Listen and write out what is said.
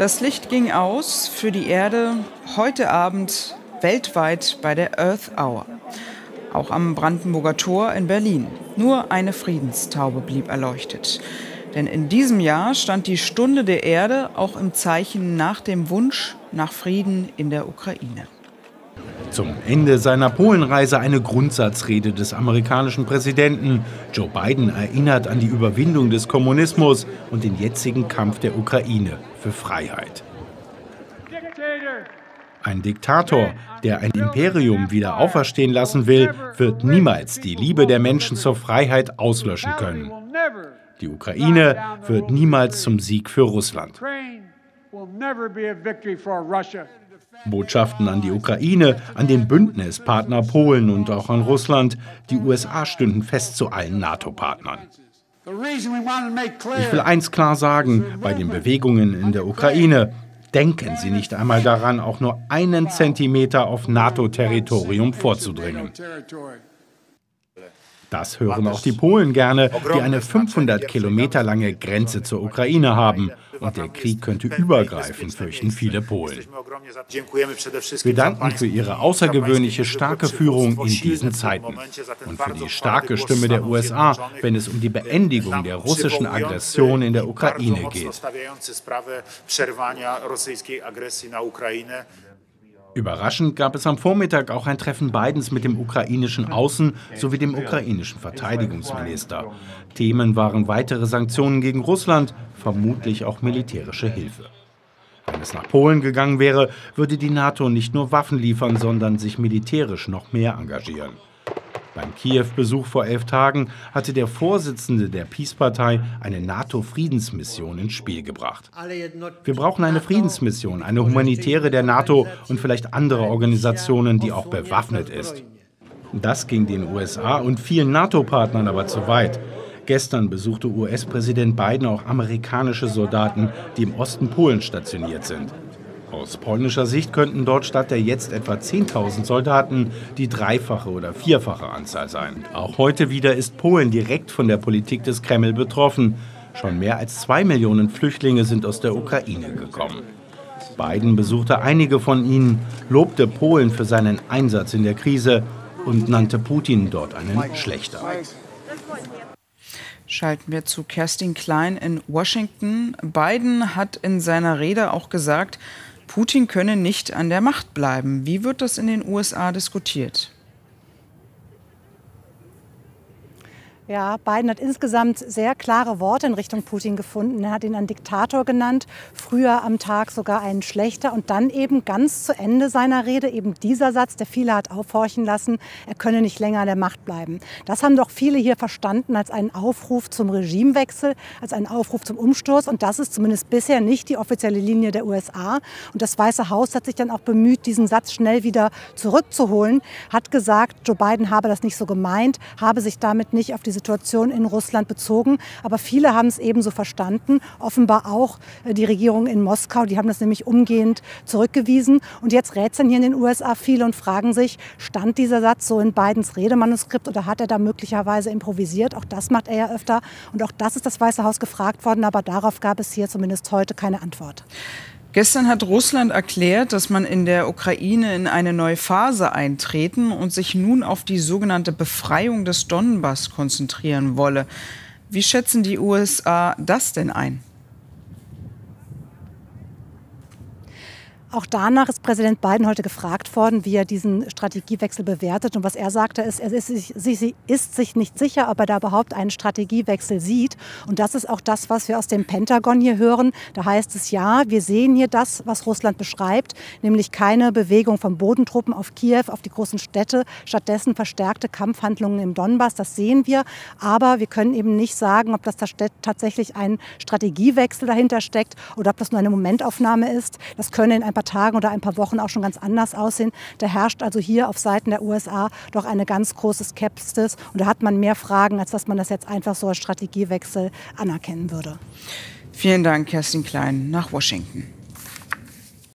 Das Licht ging aus für die Erde heute Abend weltweit bei der Earth Hour. Auch am Brandenburger Tor in Berlin. Nur eine Friedenstaube blieb erleuchtet. Denn in diesem Jahr stand die Stunde der Erde auch im Zeichen nach dem Wunsch nach Frieden in der Ukraine. Zum Ende seiner Polenreise eine Grundsatzrede des amerikanischen Präsidenten. Joe Biden erinnert an die Überwindung des Kommunismus und den jetzigen Kampf der Ukraine für Freiheit. Ein Diktator, der ein Imperium wieder auferstehen lassen will, wird niemals die Liebe der Menschen zur Freiheit auslöschen können. Die Ukraine wird niemals zum Sieg für Russland. Botschaften an die Ukraine, an den Bündnispartner Polen und auch an Russland. Die USA stünden fest zu allen NATO-Partnern. Ich will eins klar sagen, bei den Bewegungen in der Ukraine, denken Sie nicht einmal daran, auch nur einen Zentimeter auf NATO-Territorium vorzudringen. Das hören auch die Polen gerne, die eine 500 Kilometer lange Grenze zur Ukraine haben. Und der Krieg könnte übergreifen, fürchten viele Polen. Wir danken für Ihre außergewöhnliche starke Führung in diesen Zeiten und für die starke Stimme der USA, wenn es um die Beendigung der russischen Aggression in der Ukraine geht. Überraschend gab es am Vormittag auch ein Treffen Bidens mit dem ukrainischen Außen- sowie dem ukrainischen Verteidigungsminister. Themen waren weitere Sanktionen gegen Russland, vermutlich auch militärische Hilfe. Wenn es nach Polen gegangen wäre, würde die NATO nicht nur Waffen liefern, sondern sich militärisch noch mehr engagieren. Beim Kiew-Besuch vor elf Tagen hatte der Vorsitzende der Peace-Partei eine NATO-Friedensmission ins Spiel gebracht. Wir brauchen eine Friedensmission, eine humanitäre der NATO und vielleicht andere Organisationen, die auch bewaffnet ist. Das ging den USA und vielen NATO-Partnern aber zu weit. Gestern besuchte US-Präsident Biden auch amerikanische Soldaten, die im Osten Polen stationiert sind. Aus polnischer Sicht könnten dort statt der jetzt etwa 10.000 Soldaten die dreifache oder vierfache Anzahl sein. Auch heute wieder ist Polen direkt von der Politik des Kreml betroffen. Schon mehr als zwei Millionen Flüchtlinge sind aus der Ukraine gekommen. Biden besuchte einige von ihnen, lobte Polen für seinen Einsatz in der Krise und nannte Putin dort einen Schlechter. Schalten wir zu Kerstin Klein in Washington. Biden hat in seiner Rede auch gesagt, Putin könne nicht an der Macht bleiben. Wie wird das in den USA diskutiert? Ja, Biden hat insgesamt sehr klare Worte in Richtung Putin gefunden. Er hat ihn einen Diktator genannt, früher am Tag sogar einen Schlechter und dann eben ganz zu Ende seiner Rede eben dieser Satz, der viele hat aufhorchen lassen, er könne nicht länger an der Macht bleiben. Das haben doch viele hier verstanden als einen Aufruf zum Regimewechsel, als einen Aufruf zum Umsturz und das ist zumindest bisher nicht die offizielle Linie der USA. Und das Weiße Haus hat sich dann auch bemüht, diesen Satz schnell wieder zurückzuholen, hat gesagt, Joe Biden habe das nicht so gemeint, habe sich damit nicht auf diese Situation in Russland bezogen. Aber viele haben es ebenso verstanden, offenbar auch äh, die Regierung in Moskau. Die haben das nämlich umgehend zurückgewiesen. Und jetzt rätseln hier in den USA viele und fragen sich, stand dieser Satz so in Bidens Redemanuskript oder hat er da möglicherweise improvisiert? Auch das macht er ja öfter. Und auch das ist das Weiße Haus gefragt worden. Aber darauf gab es hier zumindest heute keine Antwort. Gestern hat Russland erklärt, dass man in der Ukraine in eine neue Phase eintreten und sich nun auf die sogenannte Befreiung des Donbass konzentrieren wolle. Wie schätzen die USA das denn ein? Auch danach ist Präsident Biden heute gefragt worden, wie er diesen Strategiewechsel bewertet. Und was er sagte, ist, er ist sich, ist sich nicht sicher, ob er da überhaupt einen Strategiewechsel sieht. Und das ist auch das, was wir aus dem Pentagon hier hören. Da heißt es ja, wir sehen hier das, was Russland beschreibt, nämlich keine Bewegung von Bodentruppen auf Kiew, auf die großen Städte, stattdessen verstärkte Kampfhandlungen im Donbass. Das sehen wir. Aber wir können eben nicht sagen, ob das tatsächlich ein Strategiewechsel dahinter steckt oder ob das nur eine Momentaufnahme ist. Das können in ein paar paar Tagen oder ein paar Wochen auch schon ganz anders aussehen. Da herrscht also hier auf Seiten der USA doch eine ganz große Skepsis und da hat man mehr Fragen, als dass man das jetzt einfach so als Strategiewechsel anerkennen würde. Vielen Dank, Kerstin Klein, nach Washington.